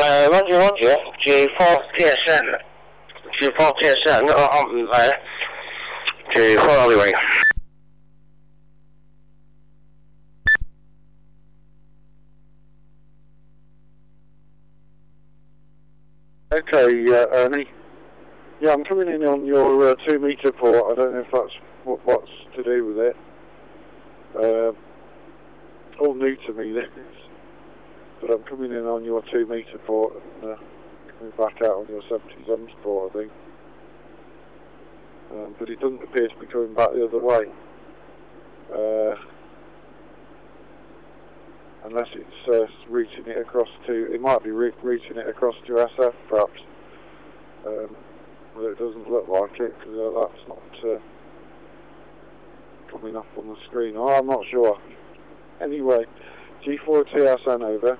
Uh, Roger, Roger. G4 TSN. G4 TSN on there. G4 LUE. Okay, uh, Ernie. Yeah, I'm coming in on your uh, two metre port. I don't know if that's what, what's to do with it. Uh, all new to me, this. But I'm coming in on your two metre port and uh, coming back out on your 77 port, I think. Um, but it doesn't appear to be coming back the other way. Uh, unless it's uh, routing it across to, it might be re- routing it across to SF perhaps. Um, but it doesn't look like it because uh, that's not uh, coming up on the screen. Oh, I'm not sure. Anyway, G4TSN over.